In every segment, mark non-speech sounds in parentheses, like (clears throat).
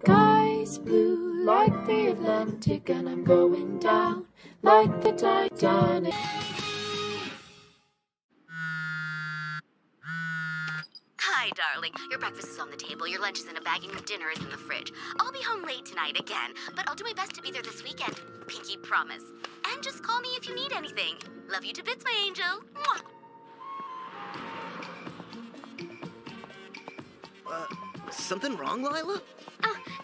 Sky's blue like the Atlantic, and I'm going down like the Titanic. Hi, darling. Your breakfast is on the table, your lunch is in a bag, and your dinner is in the fridge. I'll be home late tonight again, but I'll do my best to be there this weekend. Pinky promise. And just call me if you need anything. Love you to bits, my angel. Mwah. Uh, something wrong, Lila?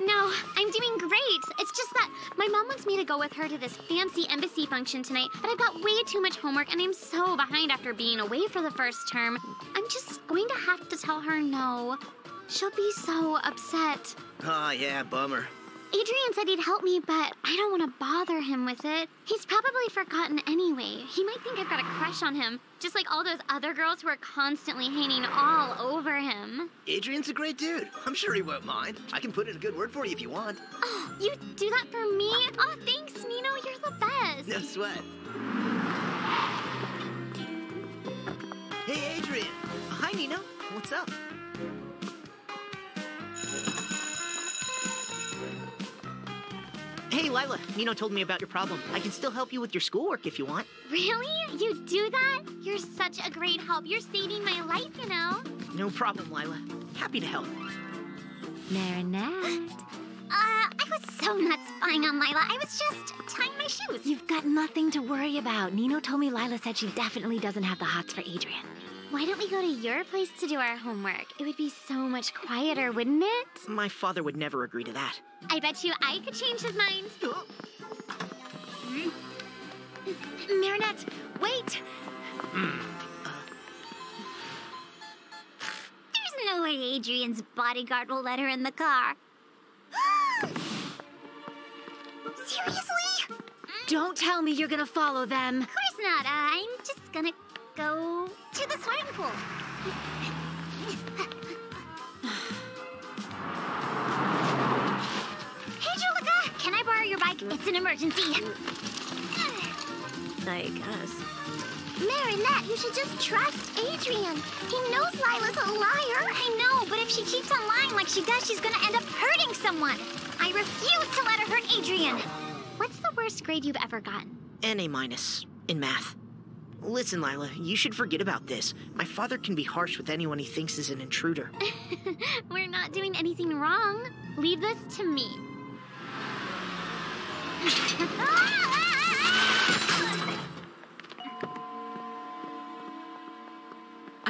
No, I'm doing great. It's just that my mom wants me to go with her to this fancy embassy function tonight, but I've got way too much homework and I'm so behind after being away for the first term. I'm just going to have to tell her no. She'll be so upset. Oh, yeah, bummer. Adrien said he'd help me, but I don't want to bother him with it. He's probably forgotten anyway. He might think I've got a crush on him, just like all those other girls who are constantly hanging all over him. Adrien's a great dude. I'm sure he won't mind. I can put in a good word for you if you want. Oh, you do that for me? Oh, thanks, Nino. You're the best. No sweat. Hey, Adrien. Hi, Nino. What's up? Hey, Lila. Nino told me about your problem. I can still help you with your schoolwork if you want. Really? You do that? You're such a great help. You're saving my life, you know. No problem, Lila. Happy to help. Marinette. Uh, I was so not spying on Lila. I was just tying my shoes. You've got nothing to worry about. Nino told me Lila said she definitely doesn't have the hots for Adrien. Why don't we go to your place to do our homework? It would be so much quieter, wouldn't it? My father would never agree to that. I bet you I could change his mind. (gasps) Marinette, wait! There's no way Adrien's bodyguard will let her in the car. (gasps) Seriously? Don't tell me you're gonna follow them. Of course not. I'm just gonna go to the swimming pool. hey, Juleka! Can I borrow your bike? It's an emergency. I guess. Marinette, you should just trust Adrien. He knows Lila's a liar. I know, but if she keeps on lying like she does, she's gonna end up hurting someone. I refuse to let her hurt Adrien. What's the worst grade you've ever gotten? An A minus in math. Listen, Lila, you should forget about this. My father can be harsh with anyone he thinks is an intruder. (laughs) We're not doing anything wrong. Leave this to me. (laughs) Ah, ah, ah,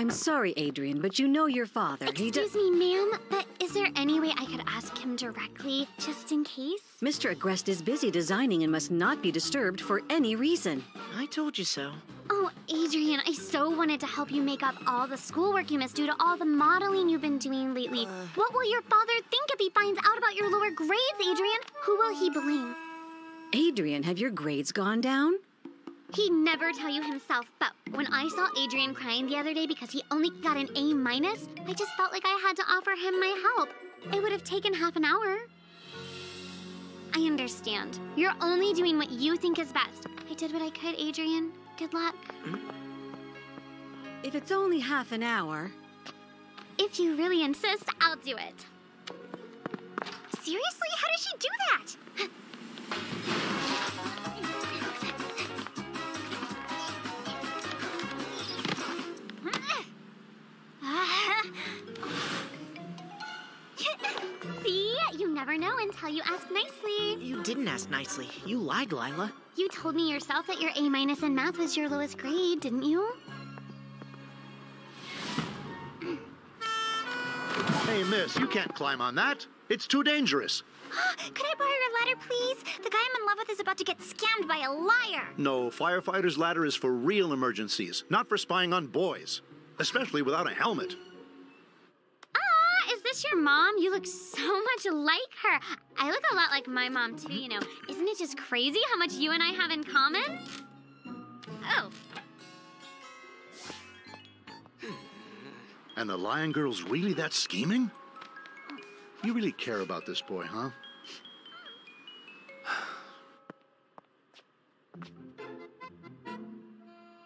I'm sorry, Adrien, but you know your father. He Excuse me, ma'am, but is there any way I could ask him directly, just in case? Mr. Agreste is busy designing and must not be disturbed for any reason. I told you so. Oh, Adrien, I so wanted to help you make up all the schoolwork you missed due to all the modeling you've been doing lately. Uh. what will your father think if he finds out about your lower grades, Adrien? Who will he blame? Adrien, have your grades gone down? He'd never tell you himself, but when I saw Adrien crying the other day because he only got an A minus, I just felt like I had to offer him my help. It would have taken half an hour. I understand. You're only doing what you think is best. I did what I could, Adrien. Good luck. If it's only half an hour. If you really insist, I'll do it. Seriously? How does she do that? Never know until you ask nicely. You didn't ask nicely. You lied, Lila. You told me yourself that your A minus in math was your lowest grade, didn't you? Hey, miss, you can't climb on that. It's too dangerous. (gasps) Could I borrow your ladder, please? The guy I'm in love with is about to get scammed by a liar. No, firefighter's ladder is for real emergencies, not for spying on boys, especially without a helmet. Your mom? You look so (laughs) much like her. I look a lot like my mom, too, you know. Isn't it just crazy how much you and I have in common? Oh, hmm. And the Lion Girl's really that scheming? You really care about this boy, huh?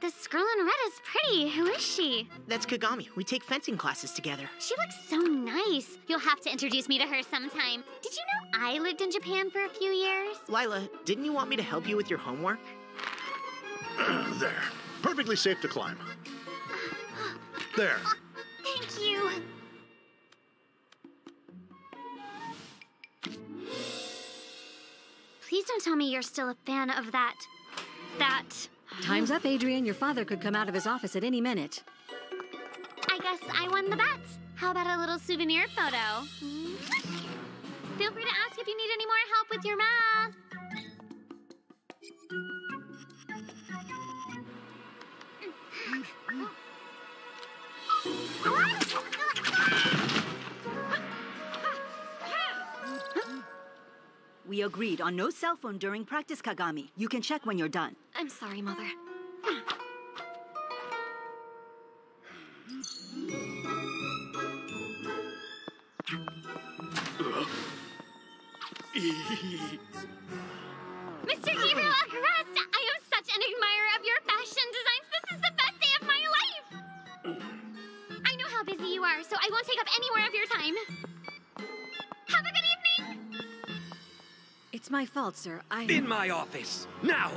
The girl in red is pretty. Who is she? That's Kagami. We take fencing classes together. She looks so nice. You'll have to introduce me to her sometime. Did you know I lived in Japan for a few years? Lila, didn't you want me to help you with your homework? (clears throat) there. Perfectly safe to climb. There. (gasps) Thank you. Please don't tell me you're still a fan of that. That. Time's up, Adrien. Your father could come out of his office at any minute. I guess I won the bet. How about a little souvenir photo? Hmm? Feel free to ask if you need any more help with your math. We agreed on no cell phone during practice, Kagami. You can check when you're done. I'm sorry, Mother. Mr. Gabriel Agreste, I am such an admirer of your fashion designs. This is the best day of my life. I know how busy you are, so I won't take up any more of your time. My fault, sir. I. In my office! Now!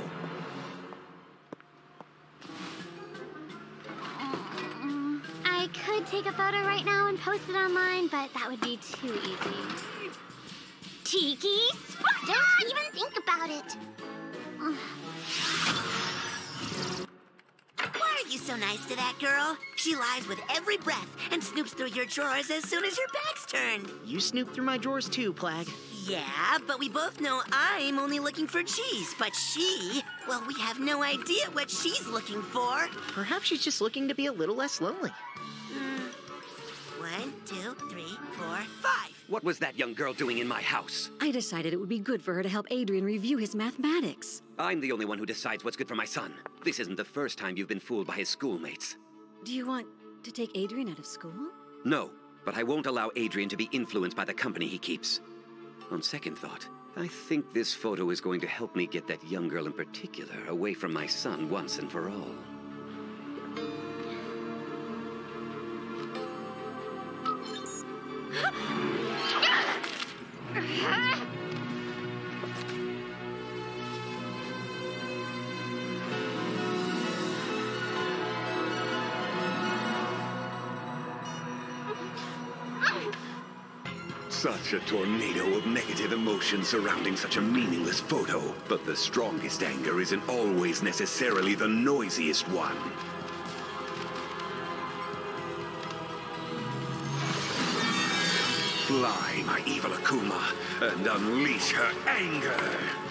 Uh, I could take a photo right now and post it online, but that would be too easy. Tikki spot! Don't even think about it. Why are you so nice to that girl? She lies with every breath and snoops through your drawers as soon as your back's turned. You snoop through my drawers too, Plagg. Yeah, but we both know I'm only looking for cheese. But she, well, we have no idea what she's looking for. Perhaps she's just looking to be a little less lonely. Hmm. One, two, three, four, five. What was that young girl doing in my house? I decided it would be good for her to help Adrien review his mathematics. I'm the only one who decides what's good for my son. This isn't the first time you've been fooled by his schoolmates. Do you want to take Adrien out of school? No, but I won't allow Adrien to be influenced by the company he keeps. On second thought, I think this photo is going to help me get that young girl in particular away from my son once and for all. Such a tornado of negative emotion surrounding such a meaningless photo. But the strongest anger isn't always necessarily the noisiest one. Fly, my evil Akuma, and unleash her anger!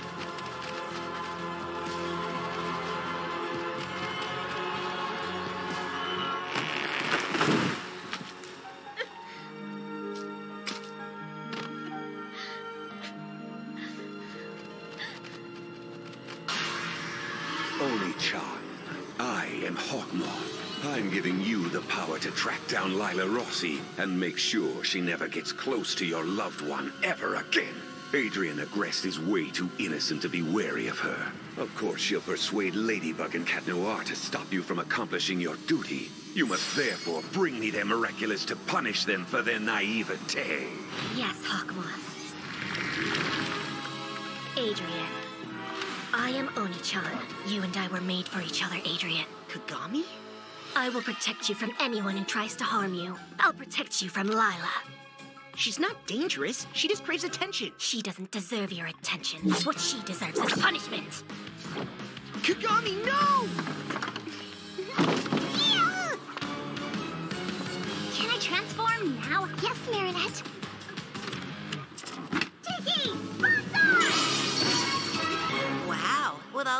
Lila and make sure she never gets close to your loved one ever again. Adrien Agreste is way too innocent to be wary of her. Of course, she'll persuade Ladybug and Cat Noir to stop you from accomplishing your duty. You must therefore bring me their miraculous to punish them for their naivete. Yes, Hawkmoth. Adrien. I am Oni-chan. You and I were made for each other, Adrien. Kagami? I will protect you from anyone who tries to harm you. I'll protect you from Lila. She's not dangerous. She just craves attention. She doesn't deserve your attention. What she deserves is punishment. Kagami, no!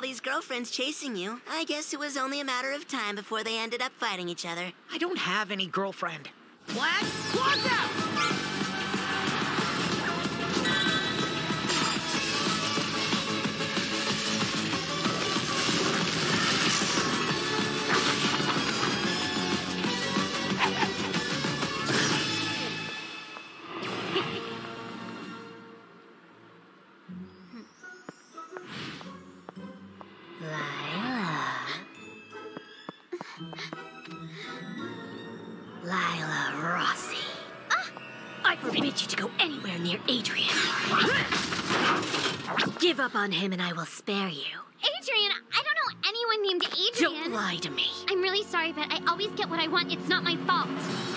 These girlfriends chasing you, I guess it was only a matter of time before they ended up fighting each other. I don't have any girlfriend. What? look out! Want you to go anywhere near Adrien. Give up on him and I will spare you. Adrien, I don't know anyone named Adrien. Don't lie to me. I'm really sorry, but I always get what I want. It's not my fault.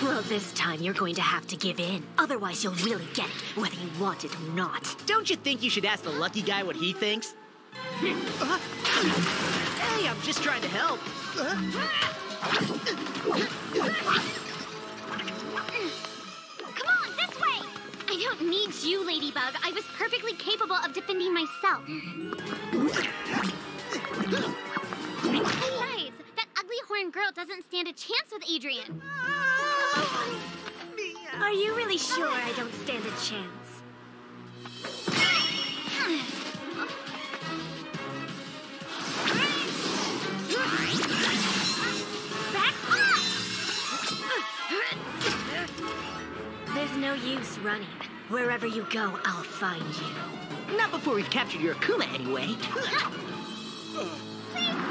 Well, this time you're going to have to give in. Otherwise, you'll really get it, whether you want it or not. Don't you think you should ask the lucky guy what he thinks? Uh, hey, I'm just trying to help. Come I don't need you, Ladybug. I was perfectly capable of defending myself. Besides, that ugly horned girl doesn't stand a chance with Adrien. Are you really sure I don't stand a chance? There's no use running. Wherever you go, I'll find you. Not before we've captured your Akuma, anyway. Please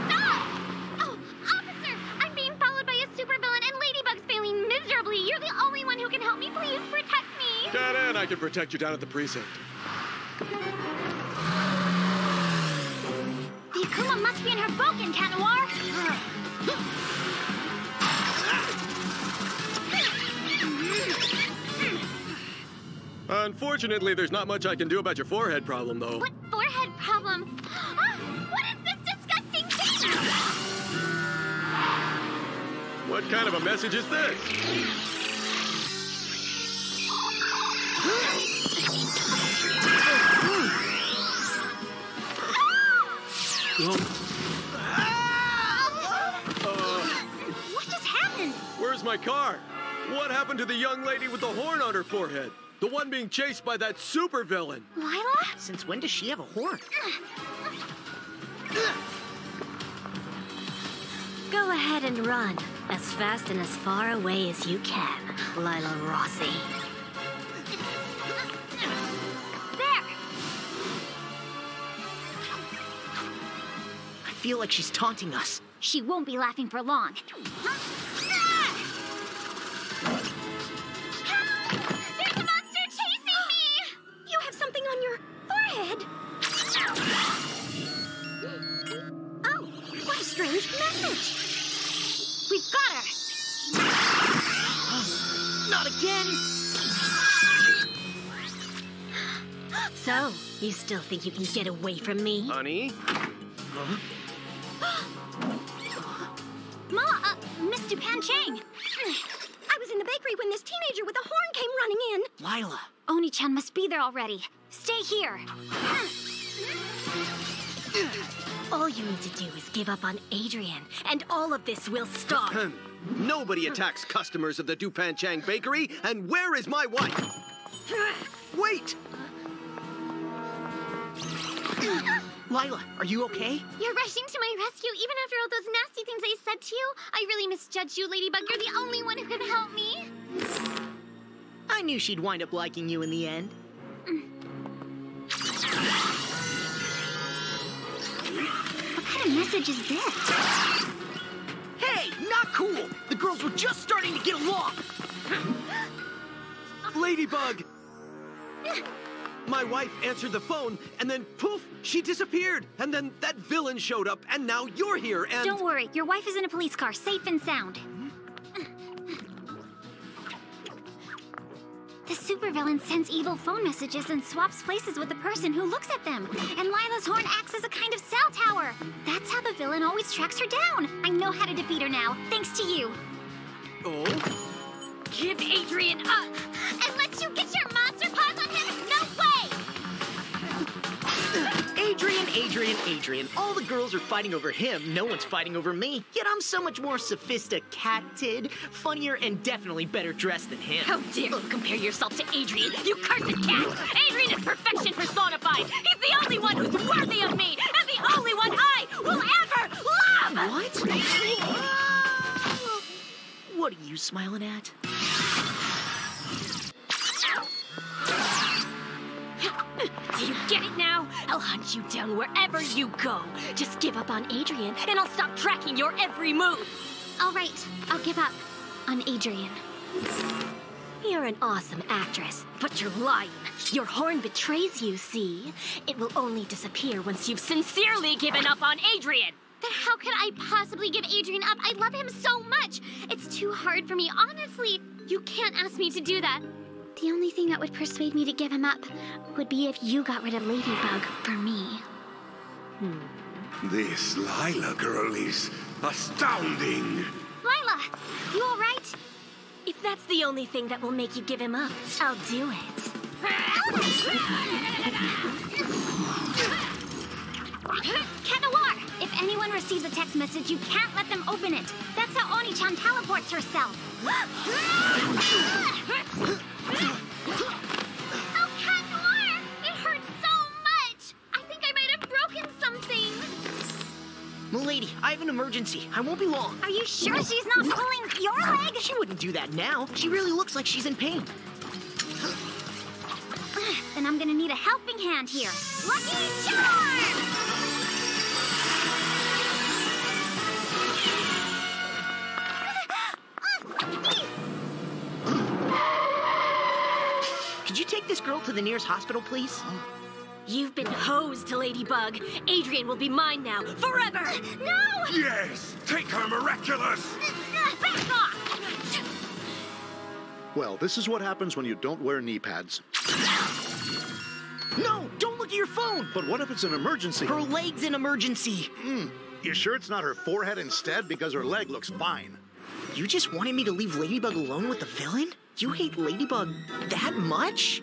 stop! Oh, officer! I'm being followed by a supervillain and Ladybug's failing miserably. You're the only one who can help me. Please protect me. Get in, I can protect you down at the precinct. The Akuma must be in her broken, Cat Noir. Unfortunately, there's not much I can do about your forehead problem, though. What forehead problem? Ah, what is this disgusting thing? What kind of a message is this? What just happened? Where's my car? What happened to the young lady with the horn on her forehead? The one being chased by that supervillain. Lila? Since when does she have a horn? Go ahead and run. As fast and as far away as you can, Lila Rossi. There! I feel like she's taunting us. She won't be laughing for long. Help! Not again! So, you still think you can get away from me? Honey? (gasps) Ma, uh, Miss Dupain-Cheng! I was in the bakery when this teenager with a horn came running in. Lila, Oni-chan must be there already. Stay here. (laughs) (sighs) All you need to do is give up on Adrien, and all of this will stop. Nobody hmm. attacks customers of the Dupain-Cheng Bakery, and where is my wife? (sighs) Wait! (gasps) Lila, are you okay? You're rushing to my rescue even after all those nasty things I said to you? I really misjudged you, Ladybug. You're the only one who can help me. I knew she'd wind up liking you in the end. Mm. What kind of message is this? Hey, not cool! The girls were just starting to get along! Ladybug! My wife answered the phone, and then poof, she disappeared. And then that villain showed up, and now you're here, and. Don't worry, your wife is in a police car, safe and sound. Supervillain sends evil phone messages and swaps places with the person who looks at them. And Lila's horn acts as a kind of cell tower. That's how the villain always tracks her down. I know how to defeat her now, thanks to you. Oh? Give Adrien up! Adrien, Adrien. All the girls are fighting over him. No one's fighting over me. Yet I'm so much more sophisticated, funnier, and definitely better dressed than him. How dare you compare yourself to Adrien, you cursed cat! Adrien is perfection personified! He's the only one who's worthy of me, and the only one I will ever love! What? (laughs) What are you smiling at? Do you get it now? I'll hunt you down wherever you go. Just give up on Adrien, and I'll stop tracking your every move. All right, I'll give up on Adrien. You're an awesome actress, but you're lying. Your horn betrays you, see? It will only disappear once you've sincerely given up on Adrien. But how could I possibly give Adrien up? I love him so much. It's too hard for me, honestly. You can't ask me to do that. The only thing that would persuade me to give him up would be if you got rid of Ladybug for me. Hmm. This Lila girl is astounding. Lila, you all right? If that's the only thing that will make you give him up, I'll do it. Cat Noir! Anyone receives a text message, you can't let them open it. That's how Oni-chan teleports herself. oh, Cat Noir! It hurts so much! I think I might have broken something. Milady, I have an emergency. I won't be long. Are you sure she's not pulling your leg? She wouldn't do that now. She really looks like she's in pain. Then I'm gonna need a helping hand here. Lucky Charm! This girl to the nearest hospital, please? You've been hosed to Ladybug. Adrien will be mine now, forever. No! Yes, take her miraculous. Back off! Well, this is what happens when you don't wear knee pads. No, don't look at your phone. But what if it's an emergency? Her leg's an emergency. Hmm. You sure it's not her forehead instead? Because her leg looks fine. You just wanted me to leave Ladybug alone with the villain? You hate Ladybug that much?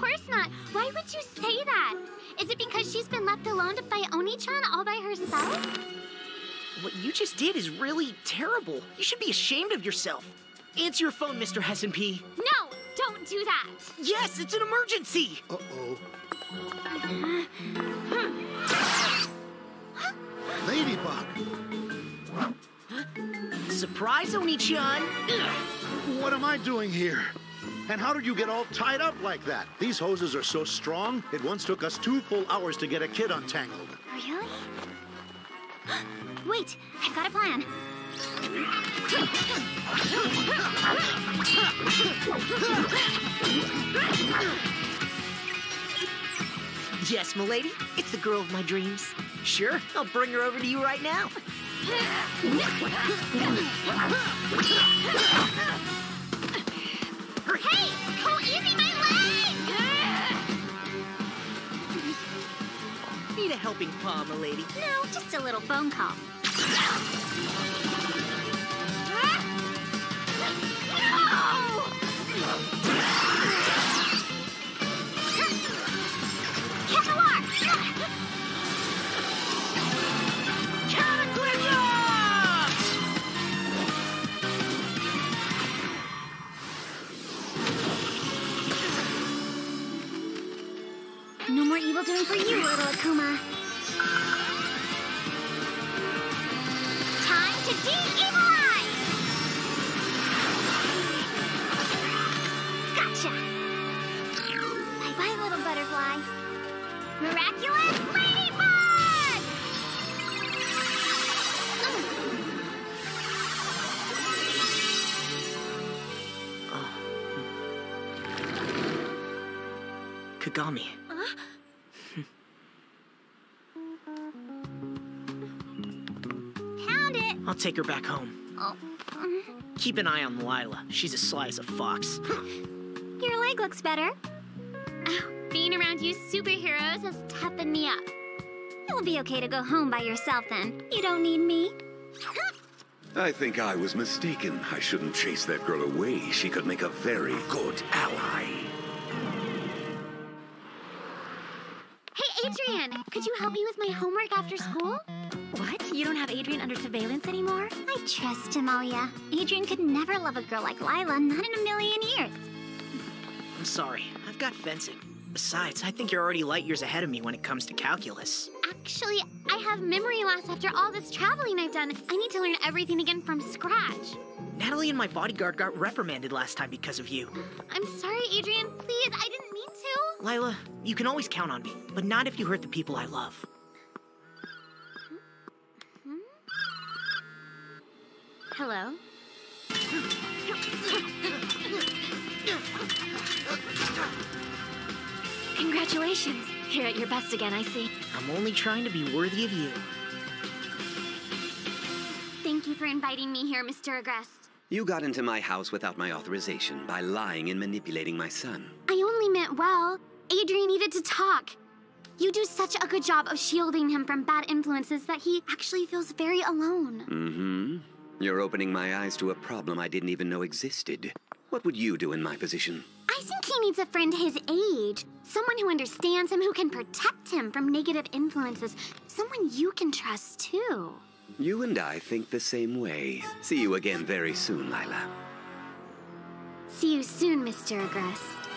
Me? Of course not. Why would you say that? Is it because she's been left alone by Oni-chan all by herself? What you just did is really terrible. You should be ashamed of yourself. Answer your phone, Mr. Hessen P. No, don't do that. Yes, it's an emergency. Uh-oh. Ladybug. Surprise, Oni-chan. What am I doing here? And how did you get all tied up like that? These hoses are so strong, it once took us two full hours to get a kid untangled. Really? Wait, I've got a plan. Yes, milady. It's the girl of my dreams. Sure, I'll bring her over to you right now. Hey, go easy my leg! Need a helping paw, milady. No, just a little phone call. Ah! Cat No more evil doing for you, little Akuma. Time to de-evilize! Gotcha! Bye-bye, little butterfly. Miraculous Ladybug! Kagami. I'll take her back home. Oh. Keep an eye on Lila. She's as sly as a fox. (laughs) Your leg looks better. Oh, being around you superheroes has toughened me up. You'll be okay to go home by yourself then. You don't need me. (laughs) I think I was mistaken. I shouldn't chase that girl away. She could make a very good ally. Hey, Adrien, could you help me with my homework after school? What? You don't have Adrien under surveillance anymore? I trust him, Amalia. Adrien could never love a girl like Lila, not in a million years. I'm sorry. I've got fencing. Besides, I think you're already light years ahead of me when it comes to calculus. Actually, I have memory loss after all this traveling I've done. I need to learn everything again from scratch. Natalie and my bodyguard got reprimanded last time because of you. I'm sorry, Adrien. Please, I didn't mean to. Lila, you can always count on me, but not if you hurt the people I love. Hello? Congratulations. You're at your best again, I see. I'm only trying to be worthy of you. Thank you for inviting me here, Mr. Agreste. You got into my house without my authorization by lying and manipulating my son. I only meant well. Adrien needed to talk. You do such a good job of shielding him from bad influences that he actually feels very alone. Mm-hmm. You're opening my eyes to a problem I didn't even know existed. What would you do in my position? I think he needs a friend his age. Someone who understands him, who can protect him from negative influences. Someone you can trust, too. You and I think the same way. See you again very soon, Lila. See you soon, Mr. Agreste.